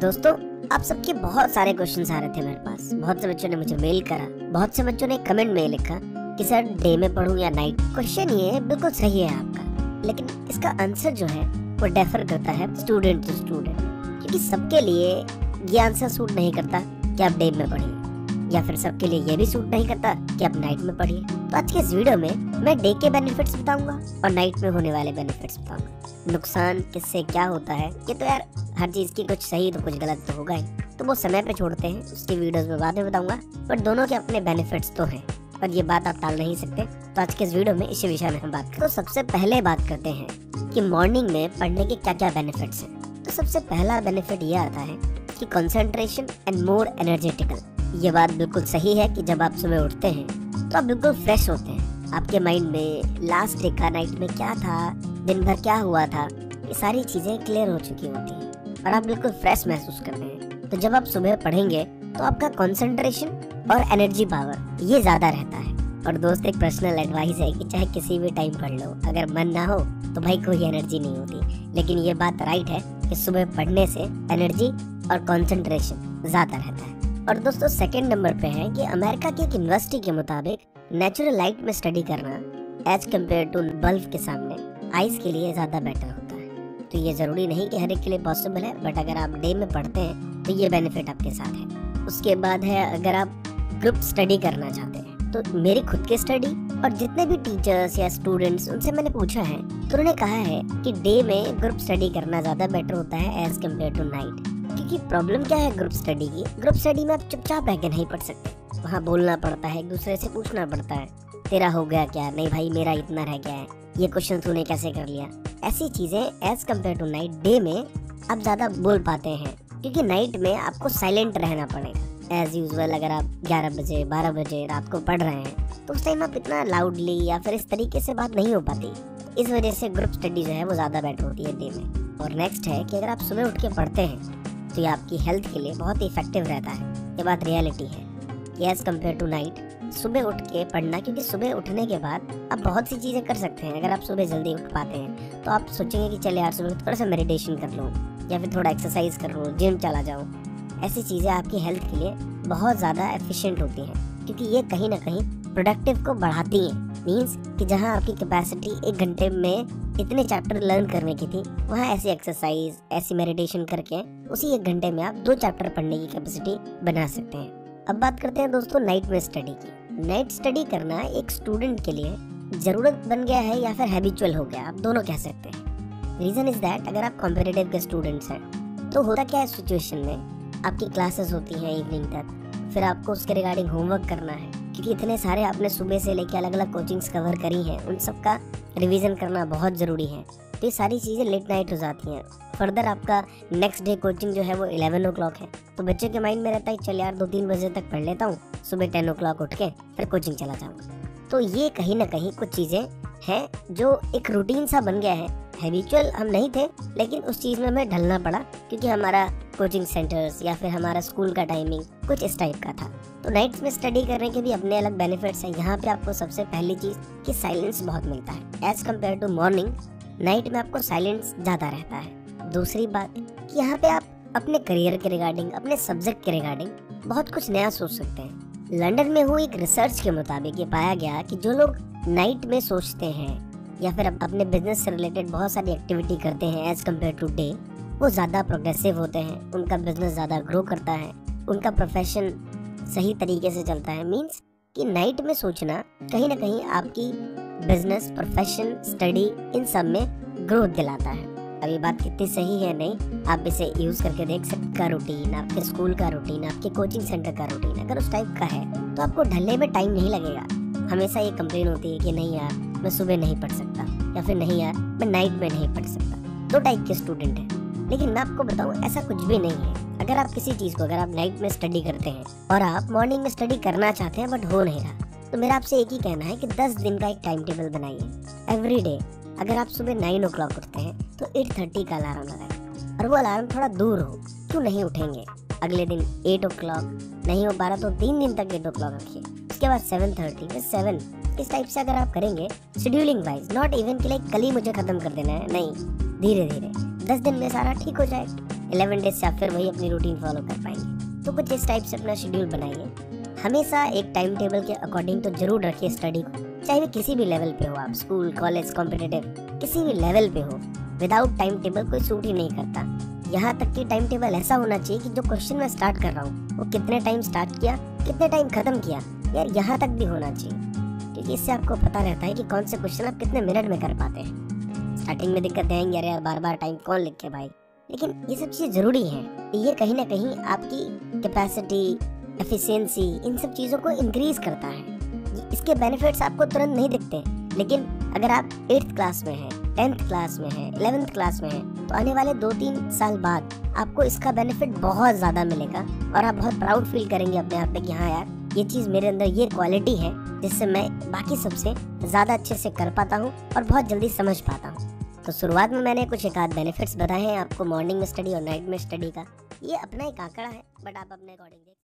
दोस्तों, आप सबके बहुत सारे क्वेश्चन आ रहे थे मेरे पास। बहुत से बच्चों ने मुझे मेल करा। बहुत से बच्चों ने कमेंट में लिखा कि, सर डे में पढ़ूं या नाइट क्वेश्चन ये बिल्कुल सही है आपका। लेकिन इसका आंसर जो है, वो डेफर करता है स्टूडेंट टू स्टूडेंट क्योंकि सबके लिए ये आंसर सूट नहीं करता कि आप डे में पढ़िए, या फिर सबके लिए ये भी सूट नहीं करता कि आप नाइट में पढ़िए। तो आज के इस वीडियो में मैं डे के बेनिफिट्स बताऊँगा और नाइट में होने वाले बेनिफिट्स बताऊँगा। नुकसान किससे क्या होता है? ये तो यार हर चीज़ की कुछ सही तो कुछ गलत तो होगा ही। तो वो समय पे छोड़ते हैं, उसकी वीडियोस में बाद में बताऊँगा। बट दोनों के अपने बेनिफिट्स तो हैं। पर ये बात आप टाल नहीं सकते। तो आज के इस वीडियो में इसी विषय में हम बात करें तो सबसे पहले बात करते हैं कि मॉर्निंग में पढ़ने के क्या क्या बेनिफिट्स हैं। तो सबसे पहला बेनिफिट ये आता है कि कंसंट्रेशन एंड मोर एनर्जेटिकल ये बात बिल्कुल सही है कि जब आप सुबह उठते हैं तो आप बिल्कुल फ्रेश होते हैं। आपके माइंड में लास्ट डे का नाइट में क्या था, दिन भर क्या हुआ था, ये सारी चीज़ें क्लियर हो चुकी होती हैं और आप बिल्कुल फ्रेश महसूस करते हैं। तो जब आप सुबह पढ़ेंगे तो आपका कंसंट्रेशन और एनर्जी पावर ये ज़्यादा रहता है। और दोस्त, एक पर्सनल एडवाइस है कि चाहे किसी भी टाइम पढ़ लो, अगर मन ना हो तो भाई कोई एनर्जी नहीं होती। लेकिन ये बात राइट है कि सुबह पढ़ने से एनर्जी और कंसंट्रेशन ज़्यादा रहता है। और दोस्तों सेकंड नंबर पे है कि अमेरिका की एक यूनिवर्सिटी के मुताबिक नेचुरल लाइट में स्टडी करना एज कंपेयर टू बल्ब के सामने आइज़ के लिए ज़्यादा बेटर होता है। तो ये ज़रूरी नहीं कि हर एक के लिए पॉसिबल है बट अगर आप डे में पढ़ते हैं तो ये बेनिफिट आपके साथ है। उसके बाद है, अगर आप ग्रुप स्टडी करना चाहते हैं तो मेरी खुद की स्टडी और जितने भी टीचर्स या स्टूडेंट्स उनसे मैंने पूछा है उन्होंने कहा है कि डे में ग्रुप स्टडी करना ज़्यादा बेटर होता है एज कंपेयर टू नाइट क्योंकि प्रॉब्लम क्या है ग्रुप स्टडी की? ग्रुप स्टडी में आप चुपचाप रह के नहीं पढ़ सकते। वहाँ बोलना पड़ता है, दूसरे से पूछना पड़ता है। तेरा हो गया क्या? नहीं भाई, मेरा इतना रह गया है। ये क्वेश्चन तूने कैसे कर लिया? ऐसी चीज़ें as compared to night day में आप ज़्यादा बोल पाते हैं। क्योंकि नाइट में आपको साइलेंट रहना पड़ेगा। एज यूजल अगर आप 11 बजे 12 बजे रात को पढ़ रहे हैं तो उस टाइम आप इतना लाउडली या फिर इस तरीके से बात नहीं हो पाती। इस वजह से ग्रुप स्टडी जो है वो ज़्यादा बेटर होती है डे में। और नेक्स्ट है कि अगर आप सुबह उठ के पढ़ते हैं तो ये आपकी हेल्थ के लिए बहुत ही इफ़ेक्टिव रहता है। ये बात रियलिटी है। एज कंपेयर टू नाइट सुबह उठ के पढ़ना, क्योंकि सुबह उठने के बाद आप बहुत सी चीज़ें कर सकते हैं। अगर आप सुबह जल्दी उठ पाते हैं तो आप सोचेंगे कि चले यार, सुबह थोड़ा सा मेडिटेशन कर लो, या फिर थोड़ा एक्सरसाइज कर लो जिम चला जाओ ऐसी चीज़ें आपकी हेल्थ के लिए बहुत ज़्यादा एफिशिएंट होती हैं, क्योंकि ये कहीं ना कहीं प्रोडक्टिव को बढ़ाती हैं। मीन्स कि जहाँ आपकी कैपेसिटी एक घंटे में इतने चैप्टर लर्न करने की थी, वहाँ ऐसी एक्सरसाइज ऐसी मेडिटेशन करके उसी एक घंटे में आप दो चैप्टर पढ़ने की कैपेसिटी बना सकते हैं। अब बात करते हैं दोस्तों नाइट में स्टडी की। नाइट स्टडी करना एक स्टूडेंट के लिए ज़रूरत बन गया है या फिर हैबिचुअल हो गया, आप दोनों कह सकते हैं। रीजन इज़ दैट अगर आप कॉम्पिटेटिव के स्टूडेंट्स हैं तो होता क्या है सिचुएशन में? आपकी क्लासेस होती हैं इवनिंग तक, फिर आपको उसके रिगार्डिंग होमवर्क करना है। क्योंकि इतने सारे आपने सुबह से लेके अलग अलग कोचिंग्स कवर करी हैं, उन सब का रिवीजन करना बहुत ज़रूरी है। तो ये सारी चीज़ें लेट नाइट हो जाती हैं। फर्दर आपका नेक्स्ट डे कोचिंग जो है वो इलेवन ओ क्लॉक है। तो बच्चे के माइंड में रहता है चल यार, दो तीन बजे तक पढ़ लेता हूँ, सुबह टेन ओ क्लॉक उठ के फिर कोचिंग चला जाऊँगा। तो ये कहीं ना कहीं कुछ चीज़ें हैं जो एक रूटीन सा बन गया है। हैबिचुअल हम नहीं थे, लेकिन उस चीज़ में हमें ढलना पड़ा, क्योंकि हमारा कोचिंग सेंटर्स या फिर हमारा स्कूल का टाइमिंग कुछ इस टाइप का था। तो नाइट्स में स्टडी करने के भी अपने अलग बेनिफिट्स हैं। यहाँ पे आपको सबसे पहली चीज़ कि साइलेंस बहुत मिलता है। As compared to morning night में आपको साइलेंस ज़्यादा रहता है। दूसरी बात कि यहाँ पे आप अपने करियर के रिगार्डिंग अपने सब्जेक्ट के रिगार्डिंग बहुत कुछ नया सोच सकते हैं। लंदन में हुई एक रिसर्च के मुताबिक ये पाया गया कि जो लोग नाइट में सोचते हैं या फिर अपने बिज़नेस से रिलेटेड बहुत सारी एक्टिविटी करते हैं एज कंपेयर टू डे वो ज़्यादा प्रोग्रेसिव होते हैं, उनका बिज़नेस ज़्यादा ग्रो करता है, उनका प्रोफेशन सही तरीके से चलता है। मीन्स कि नाइट में सोचना, कहीं ना कहीं आपकी बिज़नेस प्रोफेशन स्टडी इन सब में ग्रोथ दिलाता है। ये बात कितनी सही है नहीं, आप इसे यूज़ करके देख सकते का रूटीन आपके स्कूल का रूटीन आपके कोचिंग सेंटर का रूटीन अगर उस टाइप का है तो आपको ढलने में टाइम नहीं लगेगा। हमेशा ये कंप्लेन होती है कि नहीं यार, मैं सुबह नहीं पढ़ सकता, या फिर नहीं यार, मैं नाइट में नहीं पढ़ सकता। दो टाइप के स्टूडेंट हैं। लेकिन मैं आपको बताऊँ, ऐसा कुछ भी नहीं है। अगर आप किसी चीज़ को, अगर आप नाइट में स्टडी करते हैं, और आप मॉर्निंग में स्टडी करना चाहते हैं बट हो नहीं रहा तो मेरा आपसे एक ही कहना है कि दस दिन का एक टाइम टेबल बनाइए। एवरी डे अगर आप सुबह नाइन ओ क्लॉक उठते हैं तो एट थर्टी का अलार्म लगाए और वो अलार्म थोड़ा दूर हो, क्यों नहीं उठेंगे? अगले दिन एट ओ क्लॉक नहीं हो पा रहा तो तीन दिन तक एट ओ क्लॉक रखिए। उसके बाद सेवन थर्टी फिर सेवन इस टाइप से अगर आप करेंगे शेड्यूलिंग वाइज नॉट इवन कि लाइक कल ही मुझे खत्म कर देना है, नहीं. धीरे धीरे. दस दिन में सारा ठीक हो जाएगा इलेवन डेज़ से आप फिर वही अपनी रूटीन फॉलो कर पाएँगे. तो कुछ इस टाइप से अपना शेड्यूल बनाइए. हमेशा एक टाइम टेबल के अकॉर्डिंग तो ज़रूर रखिए स्टडी को. चाहे वो किसी भी लेवल पे हो आप स्कूल कॉलेज कॉम्पिटेटिव किसी भी लेवल पे हो विदाउट टाइम टेबल कोई सूट ही नहीं करता. यहाँ तक कि टाइम टेबल ऐसा होना चाहिए कि जो क्वेश्चन मैं स्टार्ट कर रहा हूँ, वो कितने टाइम स्टार्ट किया, कितने टाइम खत्म किया यार यहाँ तक भी होना चाहिए। क्योंकि इससे आपको पता रहता है कि कौन से क्वेश्चन आप कितने मिनट में कर पाते हैं। स्टार्टिंग में दिक्कत आएँगे, अरे यार बार बार टाइम कौन लिख के भाई? लेकिन ये सब चीज़ें ज़रूरी है ये कहीं ना कहीं आपकी कैपेसिटी एफिशिएंसी इन सब चीज़ों को इंक्रीज करता है। इसके बेनिफिट्स आपको तुरंत नहीं दिखते। लेकिन अगर आप एट्थ क्लास में हैं टेंथ क्लास में हैं इलेवेंथ क्लास में हैं तो आने वाले दो तीन साल बाद आपको इसका बेनिफिट बहुत ज़्यादा मिलेगा और आप बहुत प्राउड फील करेंगे अपने आप पे कि हाँ यार ये चीज़ मेरे अंदर ये क्वालिटी है, जिससे मैं बाकी सबसे ज़्यादा अच्छे से कर पाता हूँ और बहुत जल्दी समझ पाता हूँ। तो शुरुआत में मैंने कुछ एक आध बेनिफिट्स बताए हैं आपको मॉर्निंग में स्टडी और नाइट में स्टडी का। ये अपना एक आंकड़ा है बट आप अपने अकॉर्डिंग